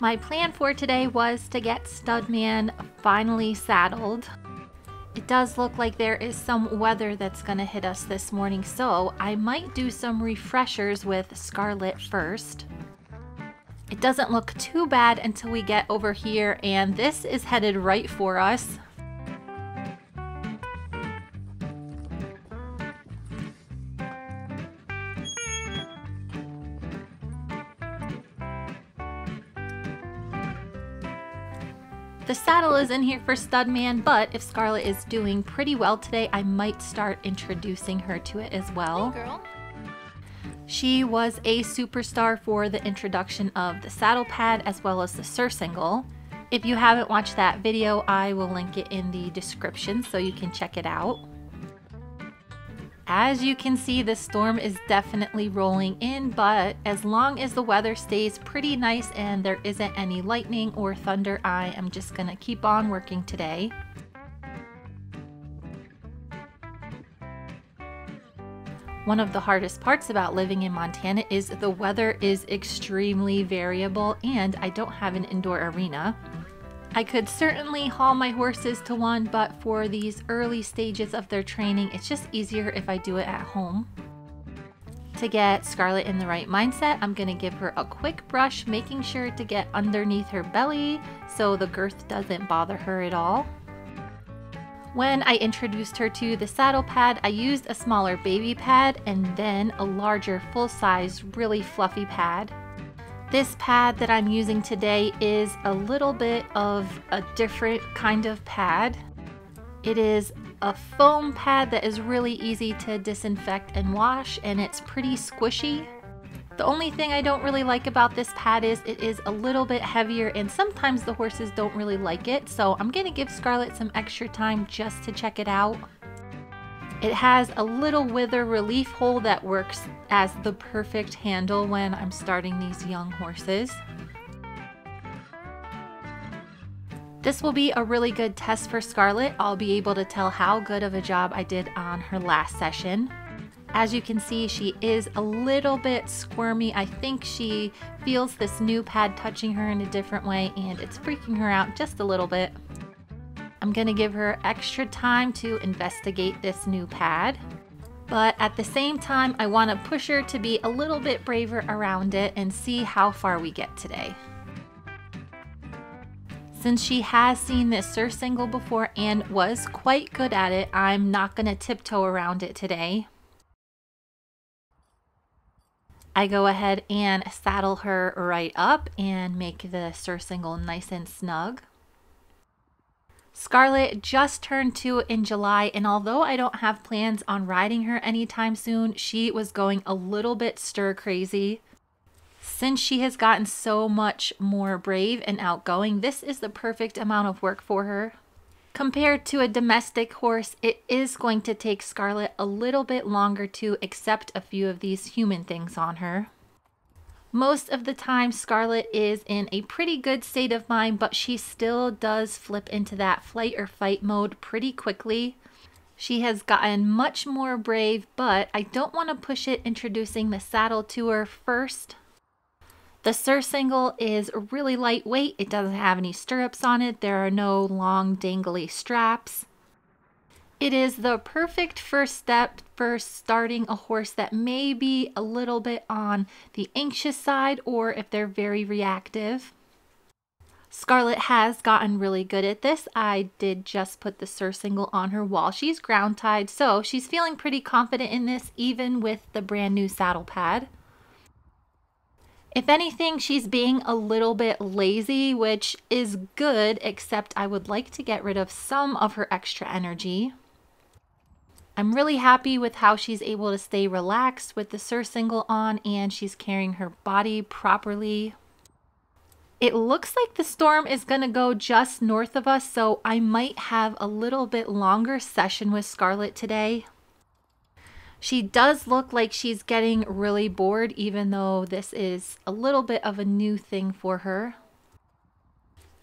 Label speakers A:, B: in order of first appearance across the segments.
A: My plan for today was to get Studman finally saddled. It does look like there is some weather that's going to hit us this morning, so I might do some refreshers with Scarlet first. It doesn't look too bad until we get over here, and this is headed right for us. Is in here for Studman, but if Scarlet is doing pretty well today, I might start introducing her to it as well. Hey she was a superstar for the introduction of the saddle pad as well as the surcingle. If you haven't watched that video, I will link it in the description so you can check it out. As you can see, the storm is definitely rolling in, but as long as the weather stays pretty nice and there isn't any lightning or thunder, I am just gonna keep on working today. One of the hardest parts about living in Montana is the weather is extremely variable and I don't have an indoor arena. I could certainly haul my horses to one, but for these early stages of their training, it's just easier if I do it at home. To get Scarlet in the right mindset, I'm going to give her a quick brush, making sure to get underneath her belly so the girth doesn't bother her at all. When I introduced her to the saddle pad, I used a smaller baby pad and then a larger full-size, really fluffy pad. This pad that I'm using today is a little bit of a different kind of pad. It is a foam pad that is really easy to disinfect and wash and it's pretty squishy. The only thing I don't really like about this pad is it is a little bit heavier and sometimes the horses don't really like it so I'm gonna give Scarlet some extra time just to check it out. It has a little wither relief hole that works as the perfect handle when I'm starting these young horses. This will be a really good test for Scarlet. I'll be able to tell how good of a job I did on her last session. As you can see, she is a little bit squirmy. I think she feels this new pad touching her in a different way and it's freaking her out just a little bit. I'm gonna give her extra time to investigate this new pad. But at the same time, I wanna push her to be a little bit braver around it and see how far we get today. Since she has seen this surcingle before and was quite good at it, I'm not gonna tiptoe around it today. I go ahead and saddle her right up and make the surcingle nice and snug. Scarlet just turned two in July, and although I don't have plans on riding her anytime soon, she was going a little bit stir crazy. Since she has gotten so much more brave and outgoing, this is the perfect amount of work for her. Compared to a domestic horse, it is going to take Scarlet a little bit longer to accept a few of these human things on her. Most of the time, Scarlet is in a pretty good state of mind, but she still does flip into that flight or fight mode pretty quickly. She has gotten much more brave, but I don't want to push it introducing the saddle to her first. The surcingle is really lightweight. It doesn't have any stirrups on it. There are no long dangly straps. It is the perfect first step for starting a horse that may be a little bit on the anxious side or if they're very reactive. Scarlet has gotten really good at this. I did just put the surcingle on her while she's ground tied, so she's feeling pretty confident in this even with the brand new saddle pad. If anything, she's being a little bit lazy, which is good, except I would like to get rid of some of her extra energy. I'm really happy with how she's able to stay relaxed with the surcingle on and she's carrying her body properly. It looks like the storm is going to go just north of us, so I might have a little bit longer session with Scarlet today. She does look like she's getting really bored, even though this is a little bit of a new thing for her.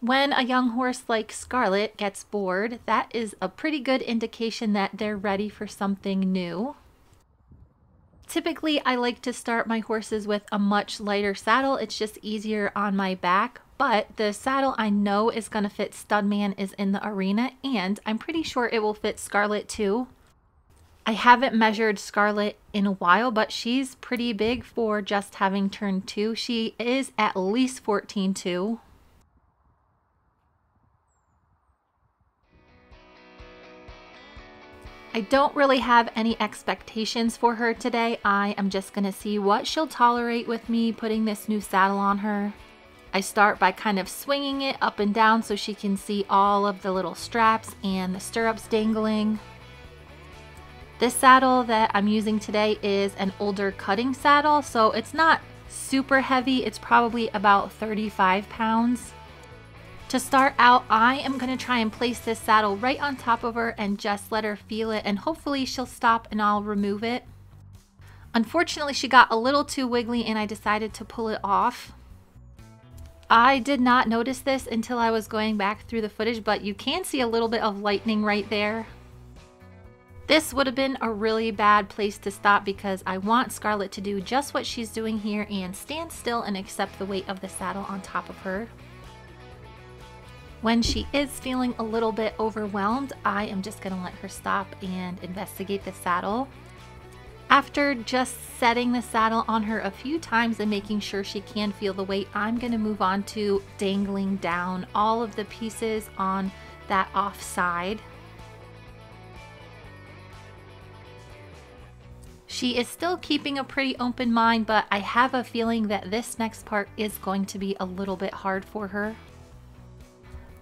A: When a young horse like Scarlet gets bored, that is a pretty good indication that they're ready for something new. Typically, I like to start my horses with a much lighter saddle. It's just easier on my back. but the saddle I know is going to fit Studman is in the arena, and I'm pretty sure it will fit Scarlet too. I haven't measured Scarlet in a while, but she's pretty big for just having turned two. She is at least 14 too. I don't really have any expectations for her today. I am just going to see what she'll tolerate with me putting this new saddle on her. I start by kind of swinging it up and down so she can see all of the little straps and the stirrups dangling. This saddle that I'm using today is an older cutting saddle, so it's not super heavy. It's probably about 35 pounds. To start out, I am going to try and place this saddle right on top of her and just let her feel it and hopefully she'll stop and I'll remove it. Unfortunately, she got a little too wiggly and I decided to pull it off. I did not notice this until I was going back through the footage, but you can see a little bit of lightning right there. This would have been a really bad place to stop because I want Scarlet to do just what she's doing here and stand still and accept the weight of the saddle on top of her. When she is feeling a little bit overwhelmed, I am just gonna let her stop and investigate the saddle. After just setting the saddle on her a few times and making sure she can feel the weight, I'm gonna move on to dangling down all of the pieces on that off side. She is still keeping a pretty open mind, but I have a feeling that this next part is going to be a little bit hard for her.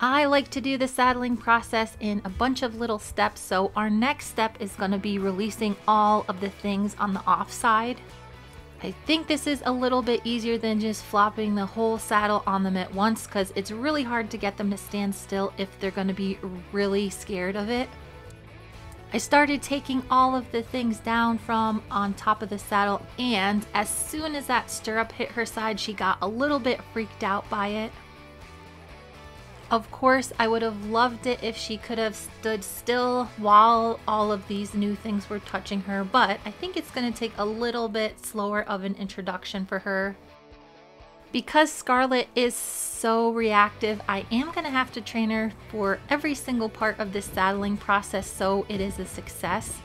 A: I like to do the saddling process in a bunch of little steps, so our next step is going to be releasing all of the things on the off side. I think this is a little bit easier than just flopping the whole saddle on them at once because it's really hard to get them to stand still if they're going to be really scared of it. I started taking all of the things down from on top of the saddle and as soon as that stirrup hit her side she got a little bit freaked out by it. Of course, I would have loved it if she could have stood still while all of these new things were touching her, but I think it's going to take a little bit slower of an introduction for her. Because Scarlet is so reactive, I am going to have to train her for every single part of this saddling process so it is a success.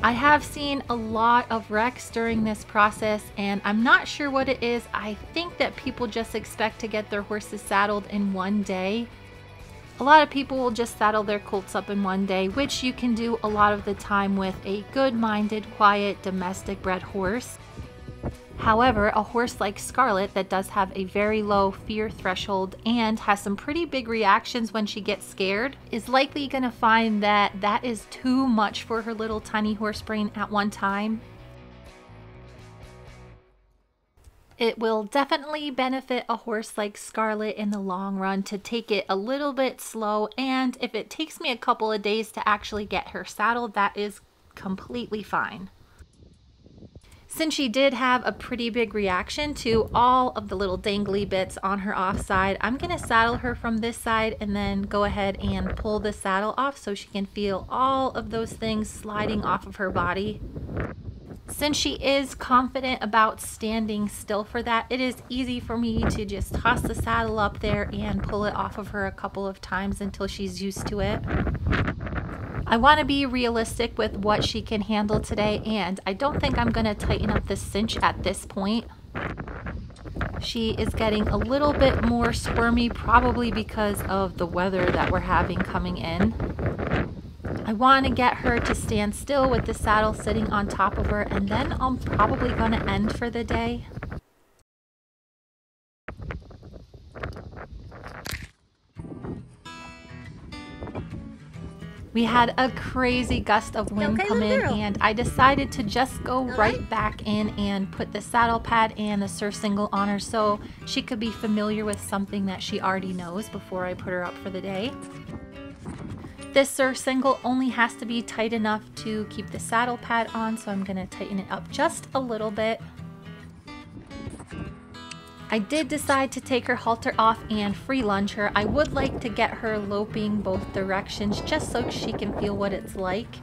A: I have seen a lot of wrecks during this process and I'm not sure what it is. I think that people just expect to get their horses saddled in one day. A lot of people will just saddle their colts up in one day, which you can do a lot of the time with a good-minded, quiet, domestic bred horse. However, a horse like Scarlet that does have a very low fear threshold and has some pretty big reactions when she gets scared is likely going to find that that is too much for her little tiny horse brain at one time. It will definitely benefit a horse like Scarlet in the long run to take it a little bit slow and if it takes me a couple of days to actually get her saddled, that is completely fine. Since she did have a pretty big reaction to all of the little dangly bits on her offside, I'm going to saddle her from this side and then go ahead and pull the saddle off so she can feel all of those things sliding off of her body. Since she is confident about standing still for that, it is easy for me to just toss the saddle up there and pull it off of her a couple of times until she's used to it. I want to be realistic with what she can handle today and I don't think I'm going to tighten up the cinch at this point. She is getting a little bit more squirmy probably because of the weather that we're having coming in. I want to get her to stand still with the saddle sitting on top of her and then I'm probably going to end for the day. We had a crazy gust of wind okay, come in girl. and I decided to just go right, right back in and put the saddle pad and the surcingle on her so she could be familiar with something that she already knows before I put her up for the day. This surcingle only has to be tight enough to keep the saddle pad on so I'm going to tighten it up just a little bit. I did decide to take her halter off and free lunge her. I would like to get her loping both directions just so she can feel what it's like.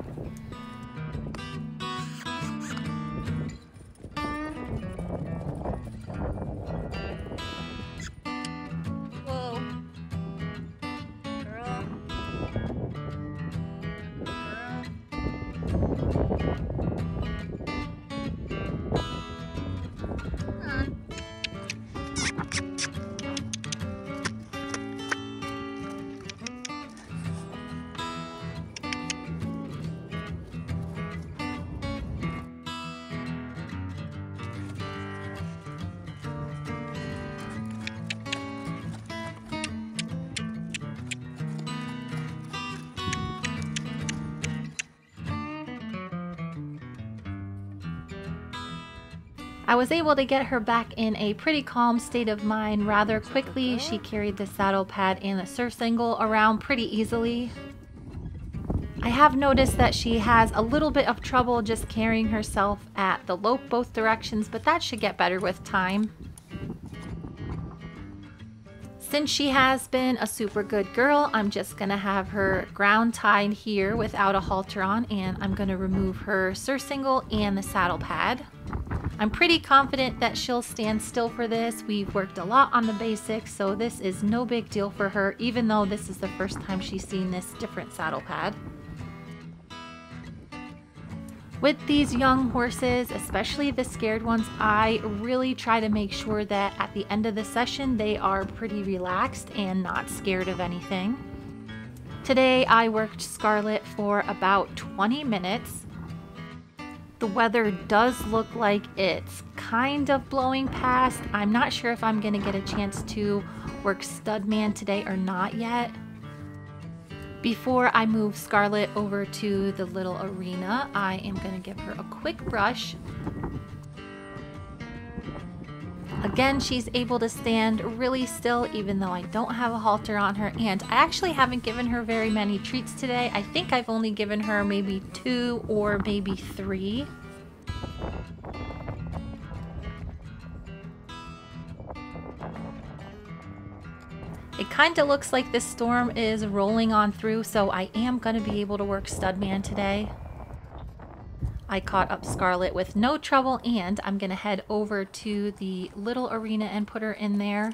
A: I was able to get her back in a pretty calm state of mind rather quickly. She carried the saddle pad and the surcingle around pretty easily. I have noticed that she has a little bit of trouble just carrying herself at the lope both directions, but that should get better with time. Since she has been a super good girl, I'm just to have her ground tied here without a halter on and I'm to remove her surcingle and the saddle pad. I'm pretty confident that she'll stand still for this. We've worked a lot on the basics, so this is no big deal for her, even though this is the first time she's seen this different saddle pad. With these young horses, especially the scared ones, I really try to make sure that at the end of the session they are pretty relaxed and not scared of anything. Today I worked Scarlet for about 20 minutes the weather does look like it's kind of blowing past. I'm not sure if I'm to get a chance to work Studman today or not yet. Before I move Scarlet over to the little arena, I am to give her a quick brush. Again, she's able to stand really still even though I don't have a halter on her and I actually haven't given her very many treats today. I think I've only given her maybe two or maybe three. It kind of looks like this storm is rolling on through, so I am going to be able to work Studman today. I caught up Scarlet with no trouble, and I'm going to head over to the little arena and put her in there.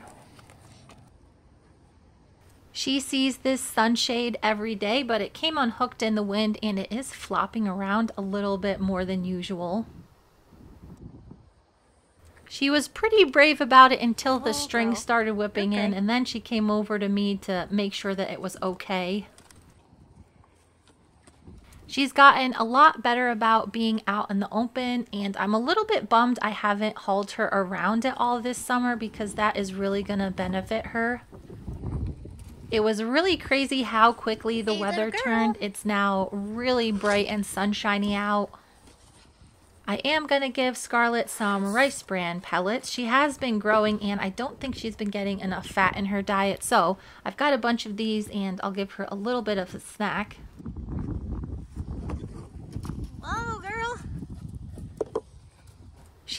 A: She sees this sunshade every day, but it came unhooked in the wind, and it is flopping around a little bit more than usual. She was pretty brave about it until the oh, string started whipping okay. in, and then she came over to me to make sure that it was okay. She's gotten a lot better about being out in the open, and I'm a little bit bummed I haven't hauled her around at all this summer because that is really going to benefit her. It was really crazy how quickly the hey, weather turned. It's now really bright and sunshiny out. I am going to give Scarlet some rice bran pellets. She has been growing and I don't think she's been getting enough fat in her diet. So I've got a bunch of these and I'll give her a little bit of a snack.
B: Whoa, girl.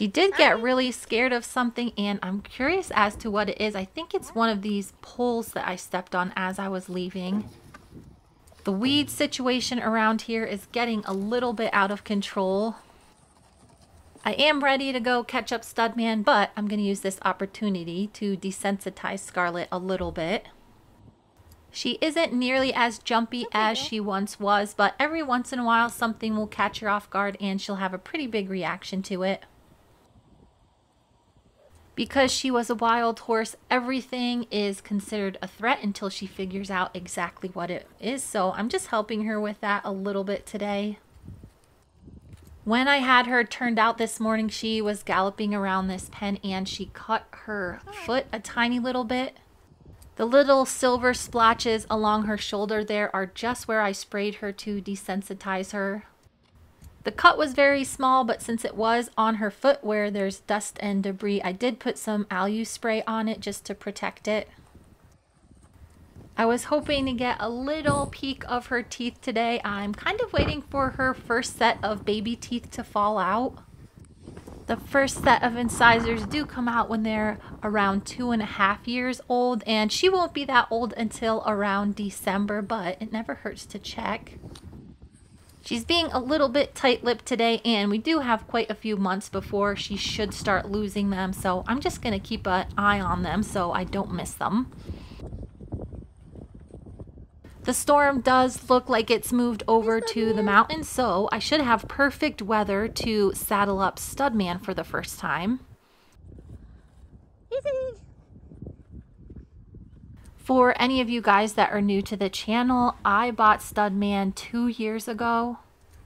A: She did get um, really scared of something and I'm curious as to what it is. I think it's one of these poles that I stepped on as I was leaving. The weed situation around here is getting a little bit out of control. I am ready to go catch up Studman, but I'm going to use this opportunity to desensitize Scarlet a little bit. She isn't nearly as jumpy as she once was, but every once in a while something will catch her off guard and she'll have a pretty big reaction to it. Because she was a wild horse, everything is considered a threat until she figures out exactly what it is. So I'm just helping her with that a little bit today. When I had her turned out this morning, she was galloping around this pen and she cut her foot a tiny little bit. The little silver splotches along her shoulder there are just where I sprayed her to desensitize her. The cut was very small, but since it was on her foot where there's dust and debris, I did put some alu spray on it just to protect it. I was hoping to get a little peek of her teeth today. I'm kind of waiting for her first set of baby teeth to fall out. The first set of incisors do come out when they're around two and a half years old, and she won't be that old until around December, but it never hurts to check. She's being a little bit tight-lipped today, and we do have quite a few months before she should start losing them, so I'm just going to keep an eye on them so I don't miss them. The storm does look like it's moved over to the mountain, so I should have perfect weather to saddle up Studman for the first time. For any of you guys that are new to the channel, I bought Studman two years ago.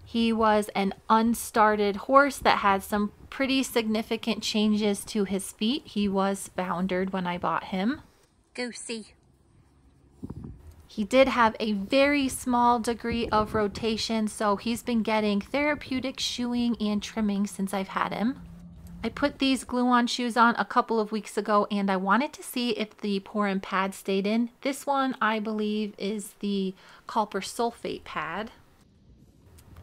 A: He was an unstarted horse that had some pretty significant changes to his feet. He was foundered when I bought him.
B: Goosey.
A: He did have a very small degree of rotation, so he's been getting therapeutic shoeing and trimming since I've had him. I put these glue-on shoes on a couple of weeks ago and I wanted to see if the Pour-In pad stayed in. This one I believe is the copper sulfate pad.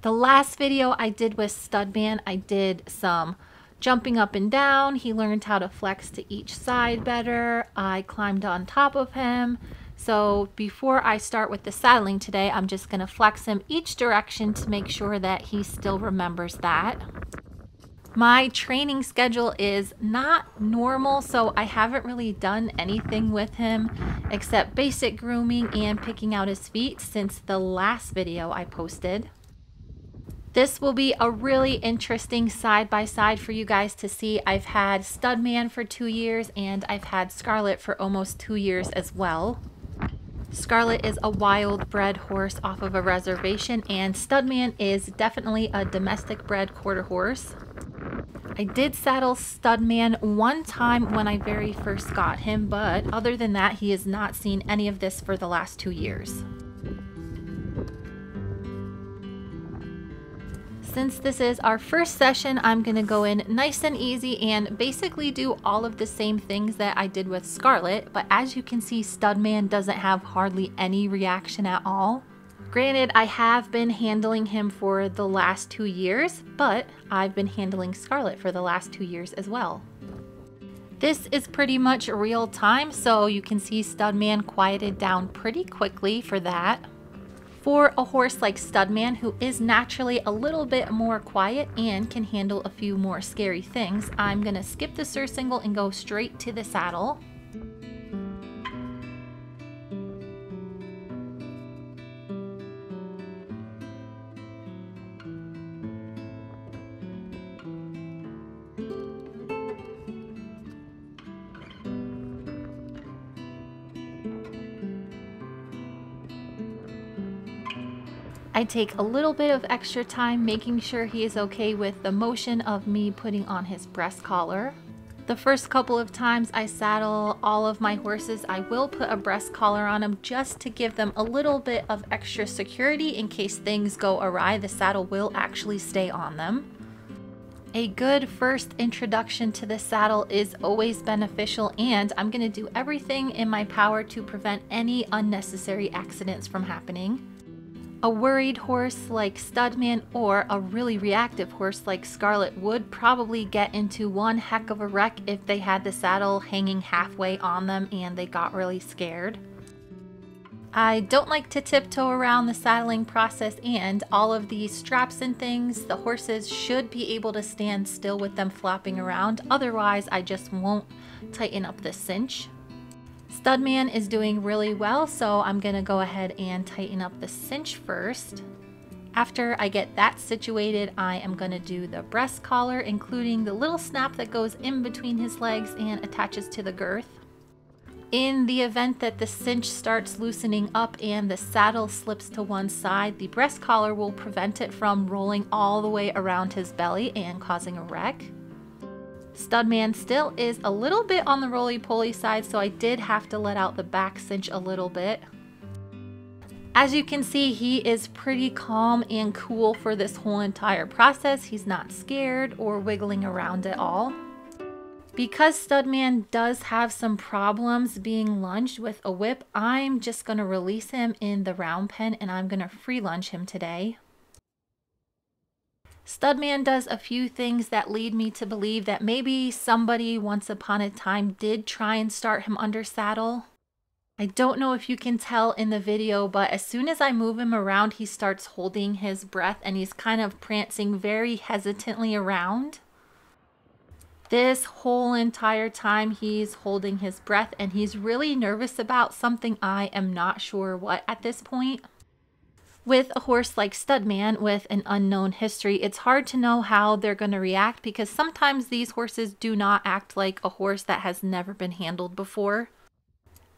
A: The last video I did with Studman, I did some jumping up and down. He learned how to flex to each side better. I climbed on top of him. So before I start with the saddling today, I'm just going to flex him each direction to make sure that he still remembers that. My training schedule is not normal, so I haven't really done anything with him except basic grooming and picking out his feet since the last video I posted. This will be a really interesting side-by-side -side for you guys to see. I've had Studman for two years and I've had Scarlet for almost two years as well. Scarlet is a wild bred horse off of a reservation and Studman is definitely a domestic bred quarter horse. I did saddle Studman one time when I very first got him, but other than that, he has not seen any of this for the last two years. Since this is our first session, I'm to go in nice and easy and basically do all of the same things that I did with Scarlet, but as you can see, Studman doesn't have hardly any reaction at all. Granted, I have been handling him for the last two years, but I've been handling Scarlet for the last two years as well. This is pretty much real time, so you can see Studman quieted down pretty quickly for that. For a horse like Studman, who is naturally a little bit more quiet and can handle a few more scary things, I'm to skip the surcingle and go straight to the saddle. I take a little bit of extra time making sure he is okay with the motion of me putting on his breast collar. The first couple of times I saddle all of my horses, I will put a breast collar on them just to give them a little bit of extra security in case things go awry. The saddle will actually stay on them. A good first introduction to the saddle is always beneficial and I'm going to do everything in my power to prevent any unnecessary accidents from happening. A worried horse like Studman or a really reactive horse like Scarlet would probably get into one heck of a wreck if they had the saddle hanging halfway on them and they got really scared. I don't like to tiptoe around the saddling process and all of these straps and things, the horses should be able to stand still with them flopping around, otherwise I just won't tighten up the cinch. Studman is doing really well, so I'm gonna go ahead and tighten up the cinch first. After I get that situated, I am gonna do the breast collar, including the little snap that goes in between his legs and attaches to the girth. In the event that the cinch starts loosening up and the saddle slips to one side, the breast collar will prevent it from rolling all the way around his belly and causing a wreck. Studman still is a little bit on the roly-poly side, so I did have to let out the back cinch a little bit. As you can see, he is pretty calm and cool for this whole entire process. He's not scared or wiggling around at all. Because Studman does have some problems being lunged with a whip, I'm just going to release him in the round pen and I'm going to free lunge him today. Studman does a few things that lead me to believe that maybe somebody once upon a time did try and start him under saddle. I don't know if you can tell in the video, but as soon as I move him around, he starts holding his breath and he's kind of prancing very hesitantly around. This whole entire time he's holding his breath and he's really nervous about something I am not sure what at this point. With a horse like Studman with an unknown history, it's hard to know how they're going to react because sometimes these horses do not act like a horse that has never been handled before.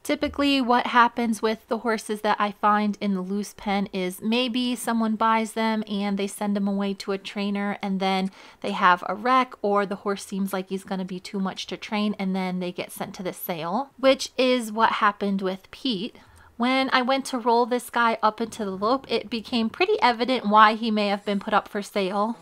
A: Typically, what happens with the horses that I find in the loose pen is maybe someone buys them and they send them away to a trainer, and then they have a wreck, or the horse seems like he's going to be too much to train, and then they get sent to the sale, which is what happened with Pete. When I went to roll this guy up into the lope, it became pretty evident why he may have been put up for sale.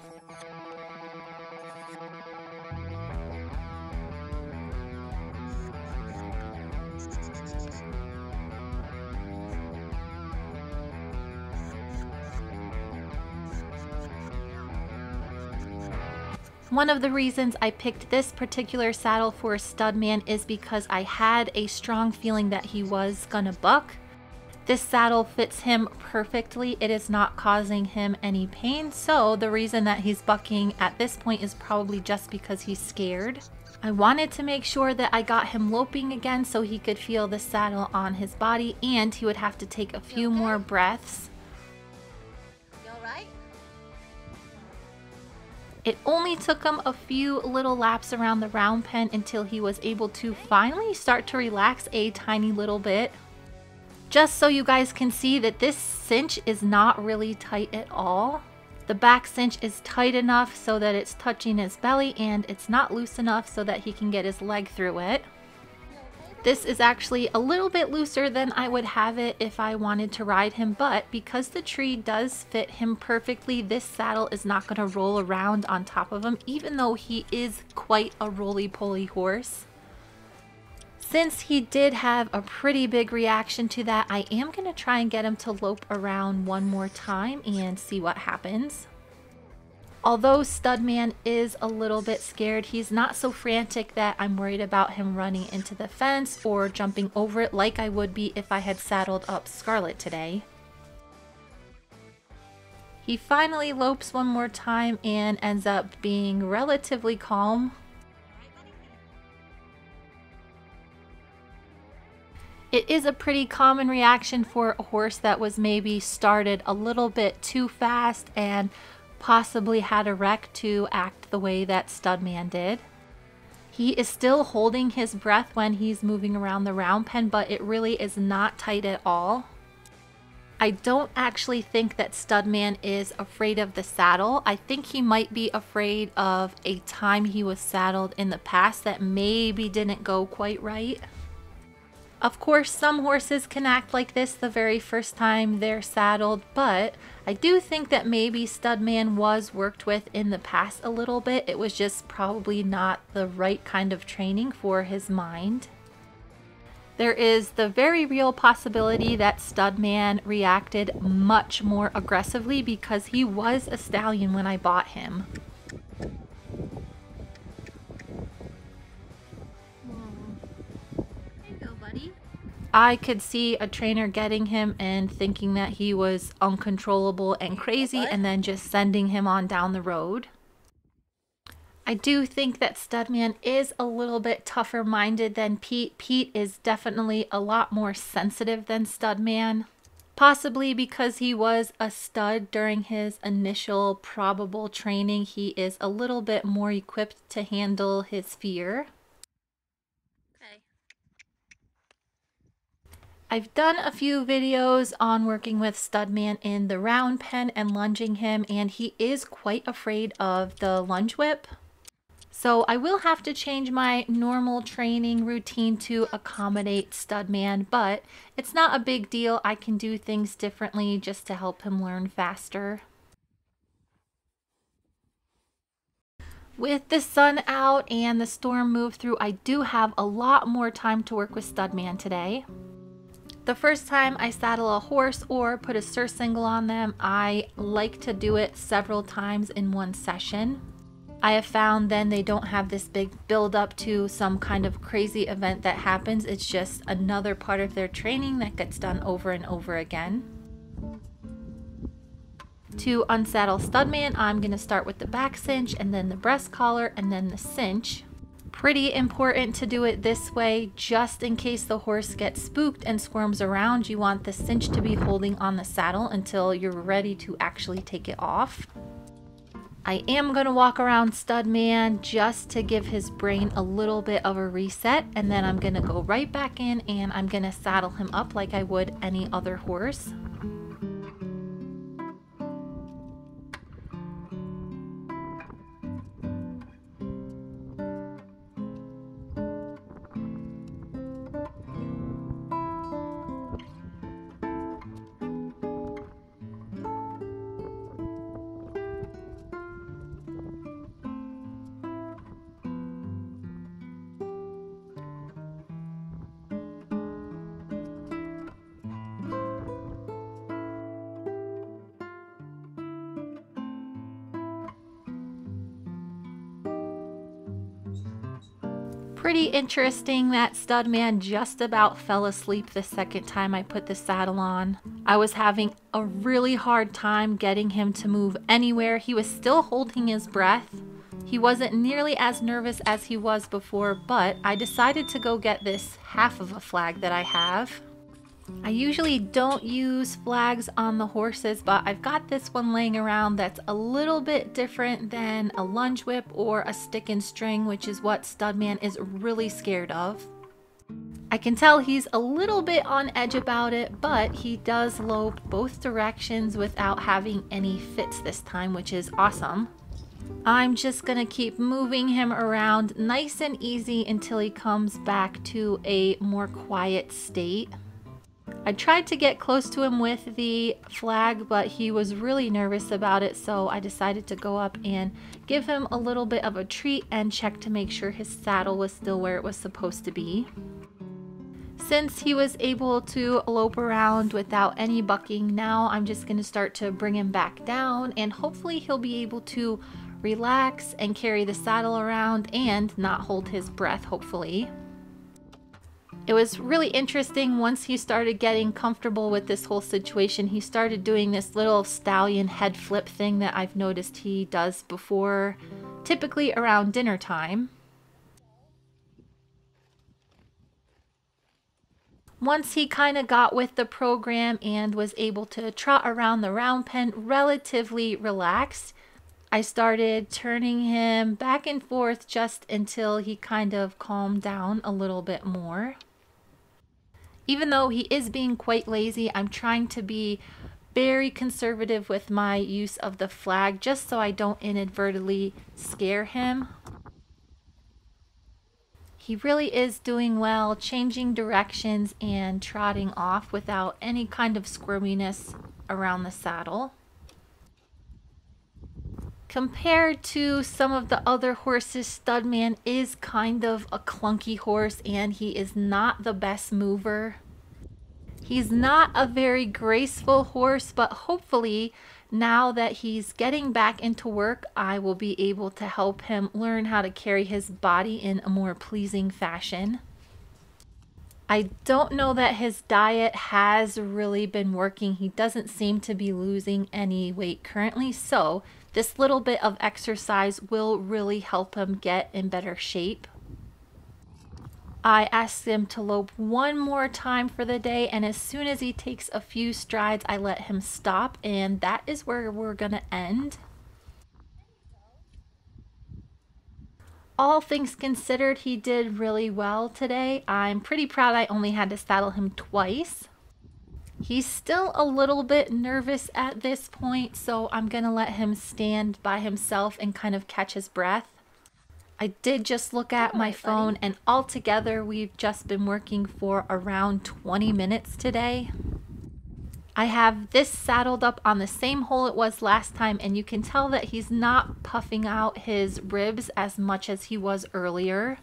A: One of the reasons I picked this particular saddle for Studman is because I had a strong feeling that he was gonna buck. This saddle fits him perfectly. It is not causing him any pain. So the reason that he's bucking at this point is probably just because he's scared. I wanted to make sure that I got him loping again so he could feel the saddle on his body and he would have to take a few okay? more breaths It only took him a few little laps around the round pen until he was able to finally start to relax a tiny little bit. Just so you guys can see that this cinch is not really tight at all. The back cinch is tight enough so that it's touching his belly and it's not loose enough so that he can get his leg through it. This is actually a little bit looser than I would have it if I wanted to ride him, but because the tree does fit him perfectly, this saddle is not going to roll around on top of him, even though he is quite a roly-poly horse. Since he did have a pretty big reaction to that, I am going to try and get him to lope around one more time and see what happens. Although Studman is a little bit scared, he's not so frantic that I'm worried about him running into the fence or jumping over it like I would be if I had saddled up Scarlet today. He finally lopes one more time and ends up being relatively calm. It is a pretty common reaction for a horse that was maybe started a little bit too fast and possibly had a wreck to act the way that Studman did. He is still holding his breath when he's moving around the round pen, but it really is not tight at all. I don't actually think that Studman is afraid of the saddle. I think he might be afraid of a time he was saddled in the past that maybe didn't go quite right. Of course, some horses can act like this the very first time they're saddled, but I do think that maybe Studman was worked with in the past a little bit. It was just probably not the right kind of training for his mind. There is the very real possibility that Studman reacted much more aggressively because he was a stallion when I bought him. I could see a trainer getting him and thinking that he was uncontrollable and crazy and then just sending him on down the road. I do think that Studman is a little bit tougher minded than Pete. Pete is definitely a lot more sensitive than Studman. Possibly because he was a stud during his initial probable training, he is a little bit more equipped to handle his fear. I've done a few videos on working with Studman in the round pen and lunging him, and he is quite afraid of the lunge whip. So I will have to change my normal training routine to accommodate Studman, but it's not a big deal. I can do things differently just to help him learn faster. With the sun out and the storm moved through, I do have a lot more time to work with Studman today. The first time I saddle a horse or put a surcingle on them, I like to do it several times in one session. I have found then they don't have this big build up to some kind of crazy event that happens. It's just another part of their training that gets done over and over again. To unsaddle Studman, I'm going to start with the back cinch and then the breast collar and then the cinch. Pretty important to do it this way just in case the horse gets spooked and squirms around. You want the cinch to be holding on the saddle until you're ready to actually take it off. I am going to walk around Studman just to give his brain a little bit of a reset and then I'm going to go right back in and I'm going to saddle him up like I would any other horse. Pretty interesting that Studman just about fell asleep the second time I put the saddle on. I was having a really hard time getting him to move anywhere. He was still holding his breath. He wasn't nearly as nervous as he was before, but I decided to go get this half of a flag that I have. I usually don't use flags on the horses, but I've got this one laying around that's a little bit different than a lunge whip or a stick and string, which is what Studman is really scared of. I can tell he's a little bit on edge about it, but he does lope both directions without having any fits this time, which is awesome. I'm just gonna keep moving him around nice and easy until he comes back to a more quiet state. I tried to get close to him with the flag, but he was really nervous about it, so I decided to go up and give him a little bit of a treat and check to make sure his saddle was still where it was supposed to be. Since he was able to lope around without any bucking, now I'm just going to start to bring him back down and hopefully he'll be able to relax and carry the saddle around and not hold his breath, hopefully. It was really interesting once he started getting comfortable with this whole situation. He started doing this little stallion head flip thing that I've noticed he does before, typically around dinner time. Once he kind of got with the program and was able to trot around the round pen relatively relaxed, I started turning him back and forth just until he kind of calmed down a little bit more. Even though he is being quite lazy, I'm trying to be very conservative with my use of the flag just so I don't inadvertently scare him. He really is doing well, changing directions and trotting off without any kind of squirminess around the saddle. Compared to some of the other horses, Studman is kind of a clunky horse and he is not the best mover. He's not a very graceful horse, but hopefully now that he's getting back into work, I will be able to help him learn how to carry his body in a more pleasing fashion. I don't know that his diet has really been working. He doesn't seem to be losing any weight currently, so this little bit of exercise will really help him get in better shape. I ask him to lope one more time for the day, and as soon as he takes a few strides, I let him stop, and that is where we're gonna end. All things considered, he did really well today. I'm pretty proud I only had to saddle him twice. He's still a little bit nervous at this point, so I'm going to let him stand by himself and kind of catch his breath. I did just look at my phone and altogether we've just been working for around 20 minutes today. I have this saddled up on the same hole it was last time and you can tell that he's not puffing out his ribs as much as he was earlier.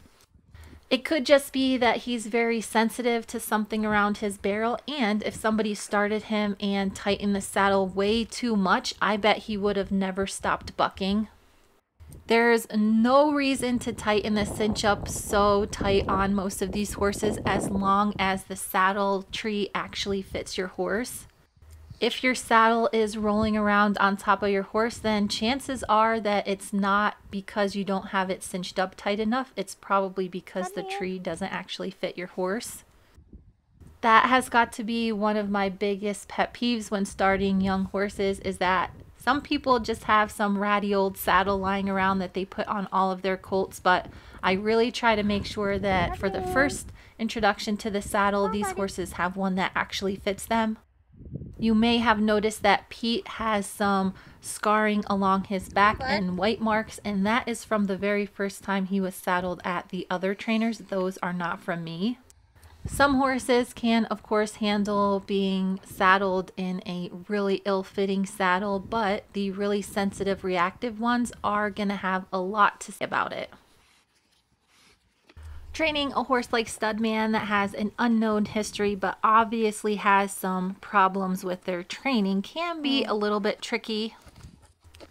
A: It could just be that he's very sensitive to something around his barrel, and if somebody started him and tightened the saddle way too much, I bet he would have never stopped bucking. There's no reason to tighten the cinch up so tight on most of these horses as long as the saddle tree actually fits your horse. If your saddle is rolling around on top of your horse, then chances are that it's not because you don't have it cinched up tight enough. It's probably because the tree doesn't actually fit your horse. That has got to be one of my biggest pet peeves when starting young horses is that some people just have some ratty old saddle lying around that they put on all of their colts, but I really try to make sure that for the first introduction to the saddle, these horses have one that actually fits them. You may have noticed that Pete has some scarring along his back and white marks, and that is from the very first time he was saddled at the other trainers. Those are not from me. Some horses can, of course, handle being saddled in a really ill fitting saddle, but the really sensitive, reactive ones are going to have a lot to say about it. Training a horse like Studman that has an unknown history but obviously has some problems with their training can be mm. a little bit tricky.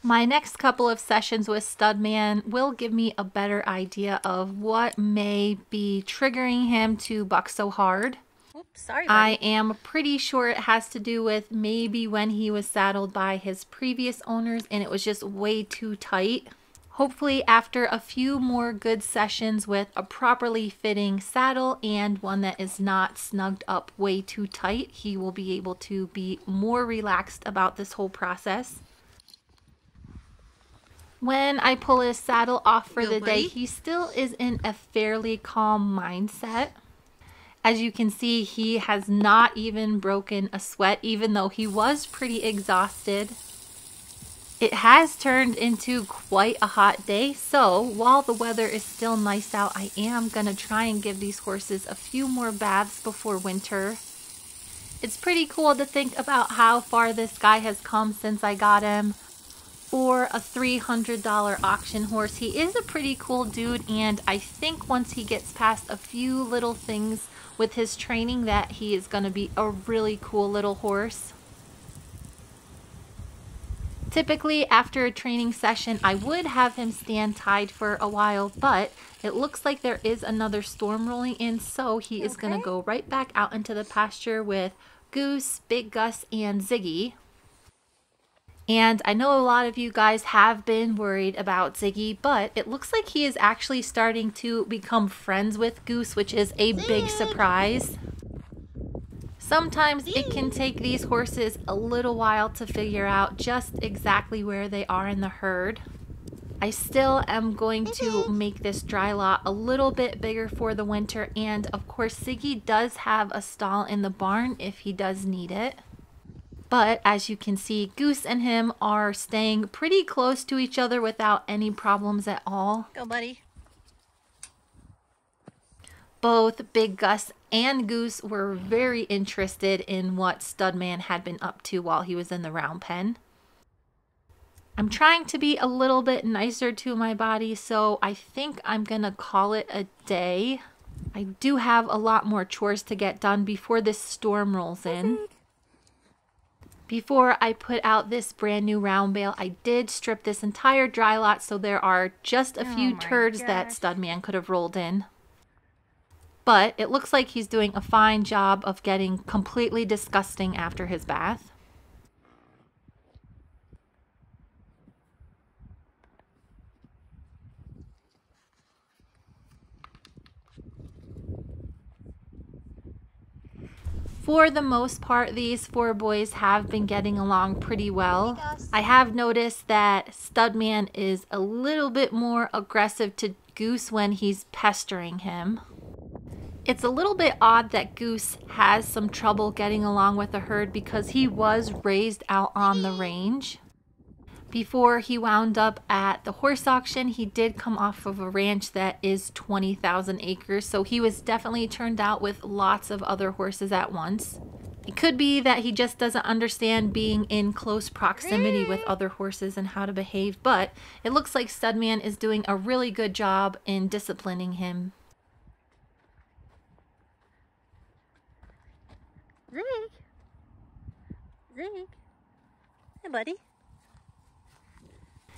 A: My next couple of sessions with Studman will give me a better idea of what may be triggering him to buck so hard.
B: Oops, sorry.
A: Buddy. I am pretty sure it has to do with maybe when he was saddled by his previous owners and it was just way too tight. Hopefully after a few more good sessions with a properly fitting saddle and one that is not snugged up way too tight, he will be able to be more relaxed about this whole process. When I pull his saddle off for the day, he still is in a fairly calm mindset. As you can see, he has not even broken a sweat, even though he was pretty exhausted. It has turned into quite a hot day, so while the weather is still nice out, I am going to try and give these horses a few more baths before winter. It's pretty cool to think about how far this guy has come since I got him. For a $300 auction horse, he is a pretty cool dude, and I think once he gets past a few little things with his training that he is going to be a really cool little horse. Typically, after a training session, I would have him stand tied for a while, but it looks like there is another storm rolling in, so he is going to go right back out into the pasture with Goose, Big Gus, and Ziggy. And I know a lot of you guys have been worried about Ziggy, but it looks like he is actually starting to become friends with Goose, which is a big surprise. Sometimes it can take these horses a little while to figure out just exactly where they are in the herd. I still am going to mm-hmm. make this dry lot a little bit bigger for the winter and of course Ziggy does have a stall in the barn if he does need it. But as you can see, Goose and him are staying pretty close to each other without any problems at all.
B: Go buddy.
A: Both Big Gus and Goose were very interested in what Studman had been up to while he was in the round pen. I'm trying to be a little bit nicer to my body, so I think I'm going to call it a day. I do have a lot more chores to get done before this storm rolls in. Before I put out this brand new round bale, I did strip this entire dry lot so there are just a oh few oh turds gosh. that Studman could have rolled in but it looks like he's doing a fine job of getting completely disgusting after his bath. For the most part, these four boys have been getting along pretty well. I have noticed that Studman is a little bit more aggressive to Goose when he's pestering him. It's a little bit odd that Goose has some trouble getting along with the herd because he was raised out on the range. Before he wound up at the horse auction, he did come off of a ranch that is 20,000 acres, so he was definitely turned out with lots of other horses at once. It could be that he just doesn't understand being in close proximity with other horses and how to behave, but it looks like Studman is doing a really good job in disciplining him.
B: Zig. Hey, buddy.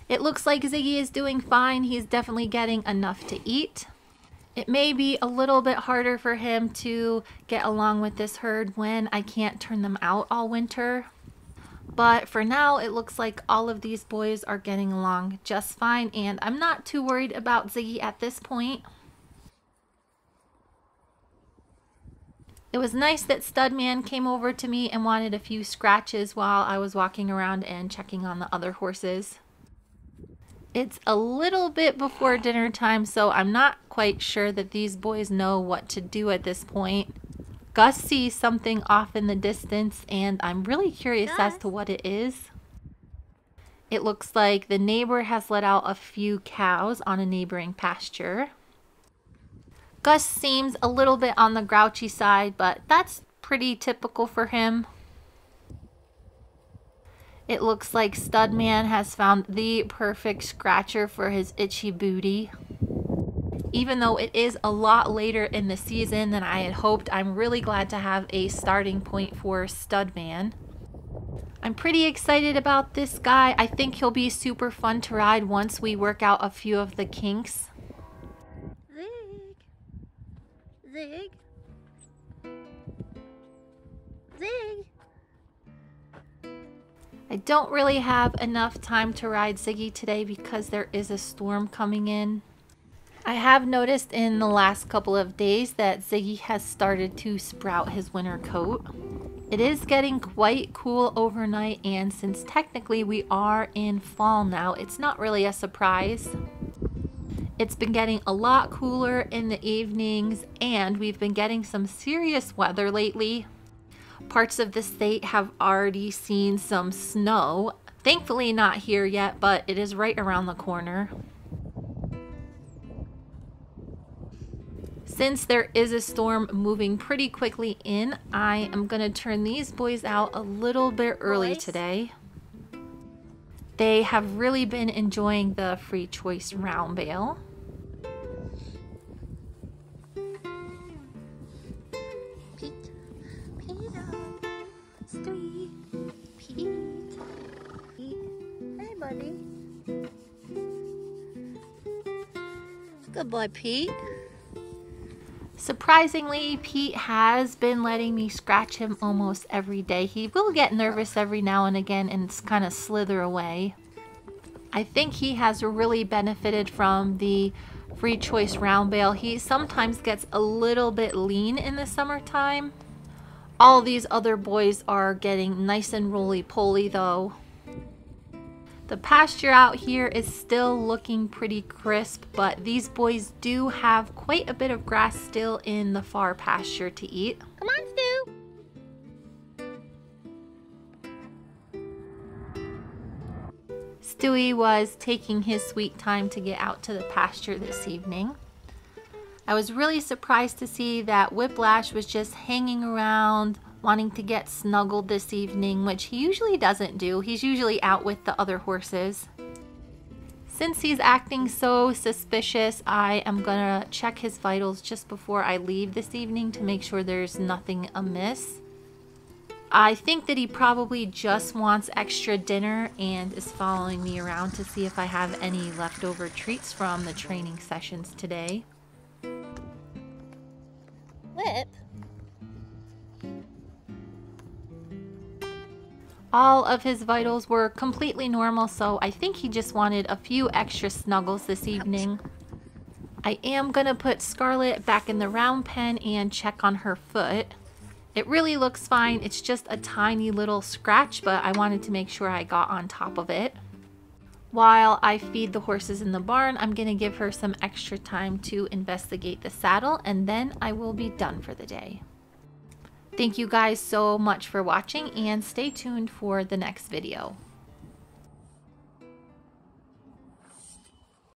A: It looks like Ziggy is doing fine. He's definitely getting enough to eat. It may be a little bit harder for him to get along with this herd when I can't turn them out all winter. But for now, it looks like all of these boys are getting along just fine, and I'm not too worried about Ziggy at this point. It was nice that Studman came over to me and wanted a few scratches while I was walking around and checking on the other horses. It's a little bit before dinner time, so I'm not quite sure that these boys know what to do at this point. Gus sees something off in the distance, and I'm really curious Gus. as to what it is. It looks like the neighbor has let out a few cows on a neighboring pasture. Gus seems a little bit on the grouchy side, but that's pretty typical for him. It looks like Studman has found the perfect scratcher for his itchy booty. Even though it is a lot later in the season than I had hoped, I'm really glad to have a starting point for Studman. I'm pretty excited about this guy. I think he'll be super fun to ride once we work out a few of the kinks. Zig. Zig. I don't really have enough time to ride Ziggy today because there is a storm coming in. I have noticed in the last couple of days that Ziggy has started to sprout his winter coat. It is getting quite cool overnight and since technically we are in fall now, it's not really a surprise. It's been getting a lot cooler in the evenings and we've been getting some serious weather lately. Parts of the state have already seen some snow. Thankfully not here yet, but it is right around the corner. Since there is a storm moving pretty quickly in, I am going to turn these boys out a little bit early today. They have really been enjoying the free choice round bale.
B: Pete.
A: Surprisingly, Pete has been letting me scratch him almost every day. He will get nervous every now and again and kind of slither away. I think he has really benefited from the free choice round bale. He sometimes gets a little bit lean in the summertime. All these other boys are getting nice and roly-poly though. The pasture out here is still looking pretty crisp, but these boys do have quite a bit of grass still in the far pasture to eat.
B: Come on,
A: Stu. Stewie was taking his sweet time to get out to the pasture this evening. I was really surprised to see that Whiplash was just hanging around wanting to get snuggled this evening, which he usually doesn't do. He's usually out with the other horses. Since he's acting so suspicious, I am gonna check his vitals just before I leave this evening to make sure there's nothing amiss. I think that he probably just wants extra dinner and is following me around to see if I have any leftover treats from the training sessions today.
B: Whip?
A: All of his vitals were completely normal, so I think he just wanted a few extra snuggles this evening. I am going to put Scarlet back in the round pen and check on her foot. It really looks fine. It's just a tiny little scratch, but I wanted to make sure I got on top of it. While I feed the horses in the barn, I'm going to give her some extra time to investigate the saddle, and then I will be done for the day. Thank you guys so much for watching and stay tuned for the next video.